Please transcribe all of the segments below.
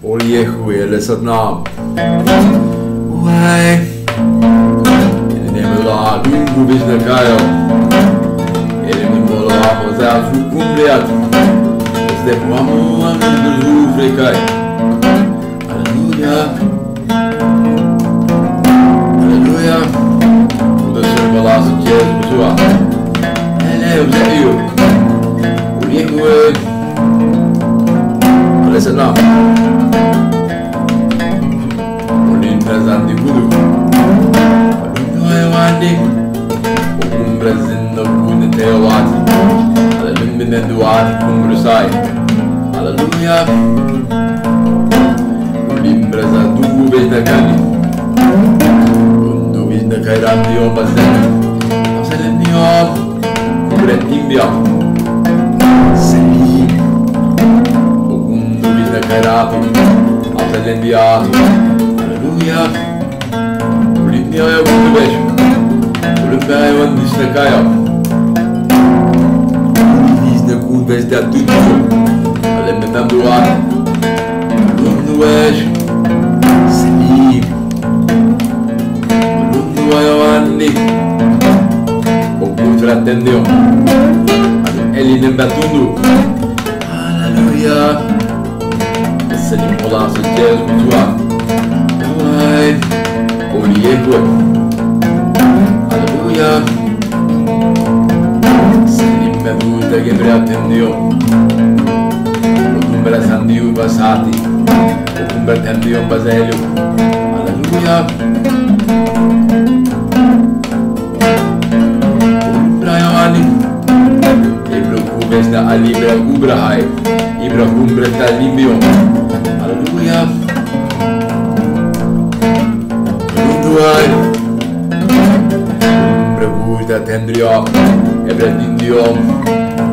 Poljechu je deset nám. Uej. Jedeme lá, dungu bys nekajo. Jedeme do a mozá su kumbliat. Zde mamu a mě nudru vrekaj. Aleluja. Aleluja. Udačem balá se tě zbuzuva. Hele, vzeju. Poljechu je. Deset nám. Pessoal. Ele é o Zé Io. Oliehu elesat nam. Olin prezandi kudu. Wandi. Okum brezinda kudu teowati. Aleluia kumbrusai. Aleluia. Olin prezandu bezda kali. Undu bizda kairam dio bazen. Amselen dio. Kubretim dio. Selim. 우리야 우리 니어야 궁금해 우리 빼야 니스네 가요 니스네 Alléluia on le Oriego. Aleluia. Selim bevuta che preattendio. Ocumbra sandiu basati. Ocumbra tendio baselio. Aleluia. Ocumbra Giovanni. Ibra cubes da alibra ubra hai. Ibra cumbra da limbio. embryo Ebredin diyorum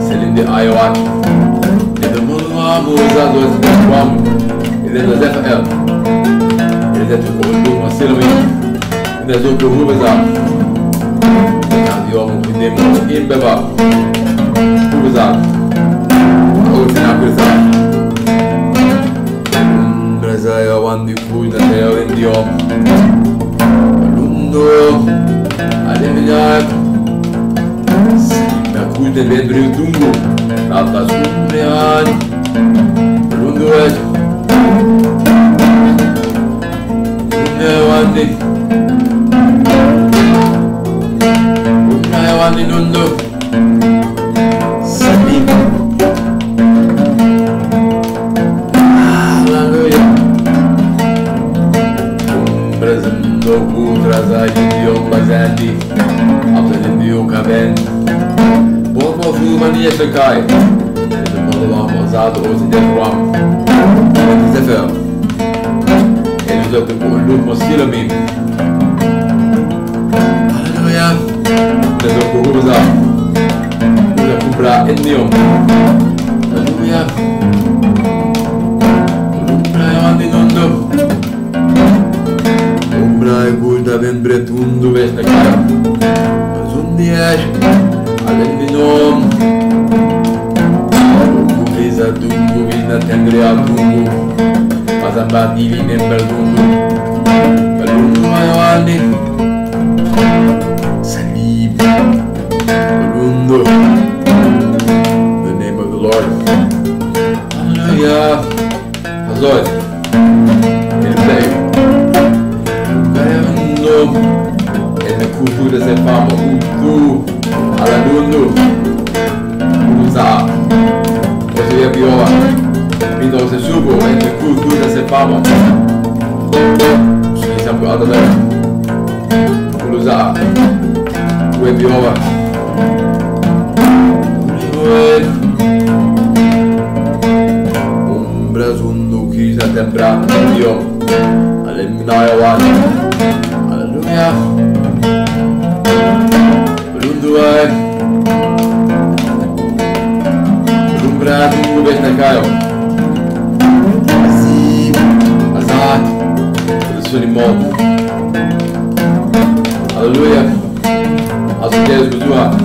Selindi ayvan Yardımınla muza göz bakmam İle de zefem İle de tukulduğuma silmi İle zukuhu bezam Ben diyorum Hündem in beba Bu bezam Ağır senem kırsam Reza yavan dikuyla teyavin diyorum Lumdu Alemine ayakta Kuden Vedri Tungo, Nata Sumbrian, Lundo Et, Lunewandi, Lunewandi Lundo, Salim, Hallelujah. Brezendo ultrazai dio bazandi Apelin dio kaben Bobo fu Imamo Romanije še kaj. Malo imamo zadruzi, da vam ZFR. E ljudi tako ljubimo silami. Aleluja. Da se okuruza. Da kupra etnijom. Aleluja. Umbrai gulda ben bretundu vesne kara. Zundiyash. Zundiyash. The name of the Lord. ada dundu usa potrei piova vito se subo e te cu tu da se pamo se sa pu ada da usa ue piova ue umbra sundu chi sa tembrando dio. Alle minaio vado alleluia Nath, Hubert Necaio, Azar, professor Limão, Aleluia, Azul Deus, Guzua.